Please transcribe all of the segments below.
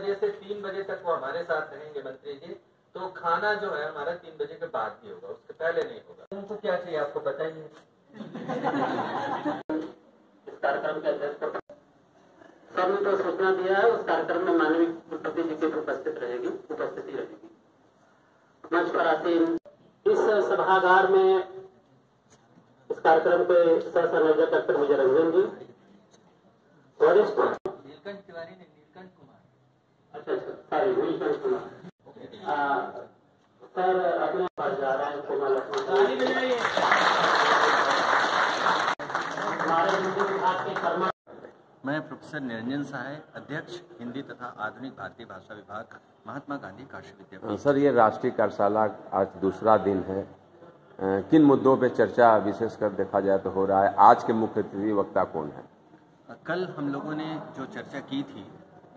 बजे से तीन बजे तक वो हमारे साथ रहेंगे मंत्री जी। तो खाना जो है हमारा तीन बजे के बाद ही होगा उसके पहले नहीं होगा। उनको क्या चाहिए आपको बताइए। इस कार्यक्रम के अध्यक्ष सबने तो सूचना दिया है उस कार्यक्रम में माननीय मुख्यमंत्री जी की उपस्थित रहेगी उपस्थिति रहेगी। मंच पर आसीन इस सभागार में इस कार्यक्रम के सह संयोजक डॉक्टर विजय रंजन जी वरिष्ठ नीलकंठ तिवारी ने अच्छा सॉरी अपने पास जा रहे हैं कोमल लक्ष्मण हमारे हिंदी विभाग के कर्मा मैं प्रोफेसर निरंजन सहाय अध्यक्ष हिंदी तथा आधुनिक भारतीय भाषा विभाग महात्मा गांधी काशी विद्यापीठ। सर ये राष्ट्रीय कार्यशाला आज दूसरा दिन है। किन मुद्दों पे चर्चा विशेषकर देखा जाए तो हो रहा है? आज के मुख्य अतिथि वक्ता कौन है? कल हम लोगों ने जो चर्चा की थी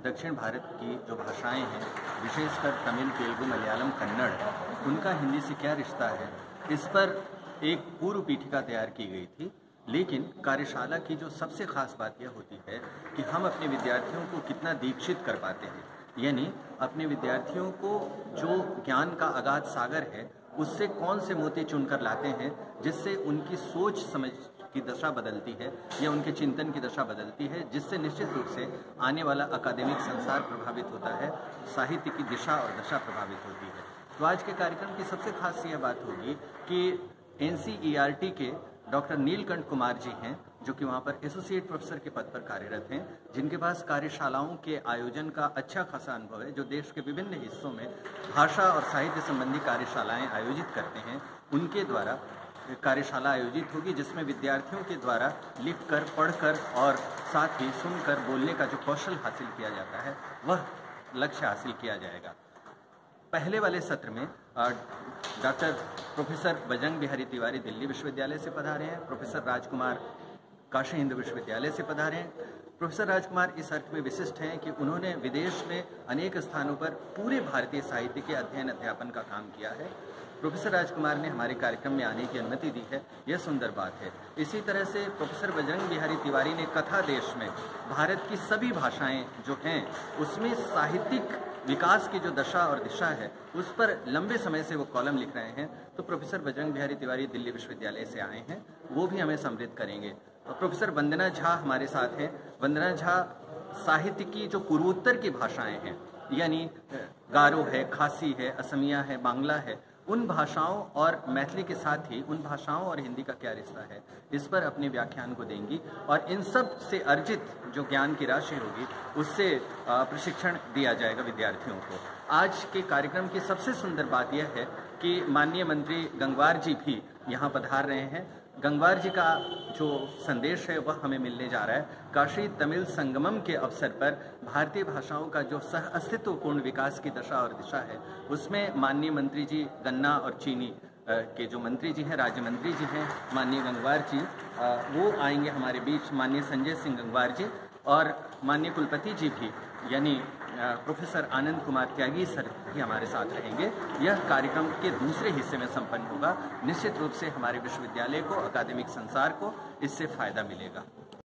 दक्षिण भारत की जो भाषाएँ हैं, विशेषकर तमिल, तेलुगु, मलयालम, कन्नड़, उनका हिंदी से क्या रिश्ता है? इस पर एक पूर्व पीठिका तैयार की गई थी, लेकिन कार्यशाला की जो सबसे खास बात यह होती है कि हम अपने विद्यार्थियों को कितना दीक्षित कर पाते हैं। यानी अपने विद्यार्थियों को जो ज्ञान का अगाध सागर है उससे कौन से मोती चुनकर लाते हैं जिससे उनकी सोच समझ की दशा बदलती है या उनके चिंतन की दशा बदलती है, जिससे निश्चित रूप से आने वाला अकादमिक संसार प्रभावित होता है, साहित्य की दिशा और दशा प्रभावित होती है। तो आज के कार्यक्रम की सबसे खास यह बात होगी कि एनसीईआरटी के डॉक्टर नीलकंठ कुमार जी हैं। जो कि वहाँ पर एसोसिएट प्रोफेसर के पद पर कार्यरत हैं, जिनके पास कार्यशालाओं के आयोजन का अच्छा खासा अनुभव है, जो देश के विभिन्न हिस्सों में भाषा और साहित्य संबंधी कार्यशालाएँ आयोजित करते हैं, उनके द्वारा कार्यशाला आयोजित होगी, जिसमें विद्यार्थियों के द्वारा लिखकर, पढ़कर और साथ ही सुनकर बोलने का जो कौशल हासिल किया जाता है, वह लक्ष्य हासिल किया जाएगा। पहले वाले सत्र में डॉक्टर प्रोफेसर बजरंग बिहारी तिवारी दिल्ली विश्वविद्यालय से पधारे हैं, प्रोफेसर राजकुमार काशी हिंदू विश्वविद्यालय से पधारे। हैं प्रोफेसर राजकुमार इस अर्थ में विशिष्ट हैं कि उन्होंने विदेश में अनेक स्थानों पर पूरे भारतीय साहित्य के अध्ययन, अध्यापन का काम किया है। प्रोफेसर राजकुमार ने हमारे कार्यक्रम में आने की अनुमति दी है। यह सुंदर बात है। इसी तरह से प्रोफेसर बजरंग बिहारी तिवारी ने कथा देश में भारत की सभी भाषाएँ जो हैं, उसमें साहित्यिक विकास की जो दशा और दिशा है, उस पर लंबे समय से वो कॉलम लिख रहे हैं। तो प्रोफेसर बजरंग बिहारी तिवारी दिल्ली विश्वविद्यालय से आए हैं। वो भी हमें समृद्ध करेंगे। और प्रोफेसर वंदना झा हमारे साथ हैं। वंदना झा साहित्य की जो पूर्वोत्तर की भाषाएँ हैं, यानी गारो है, खासी है, असमिया है, बांग्ला है, उन भाषाओं और मैथिली के साथ ही उन भाषाओं और हिंदी का क्या रिश्ता है, इस पर अपने व्याख्यान को देंगी। और इन सबसे अर्जित जो ज्ञान की राशि होगी, उससे प्रशिक्षण दिया जाएगा विद्यार्थियों को। आज के कार्यक्रम की सबसे सुंदर बात यह है कि माननीय मंत्री गंगवार जी भी यहाँ पधार रहे हैं। गंगवार जी का जो संदेश है, वह हमें मिलने जा रहा है। काशी तमिल संगमम के अवसर पर भारतीय भाषाओं का जो सह अस्तित्वपूर्ण विकास की दशा और दिशा है, उसमें माननीय मंत्री जी गन्ना और चीनी के जो मंत्री जी हैं, राज्य मंत्री जी हैं, माननीय गंगवार जी वो आएँगे हमारे बीच, माननीय संजय सिंह गंगवार जी और माननीय कुलपति जी भी, यानी प्रोफेसर आनंद कुमार त्यागी सर भी हमारे साथ रहेंगे। यह कार्यक्रम के दूसरे हिस्से में संपन्न होगा। निश्चित रूप से हमारे विश्वविद्यालय को, अकादमिक संसार को इससे फ़ायदा मिलेगा।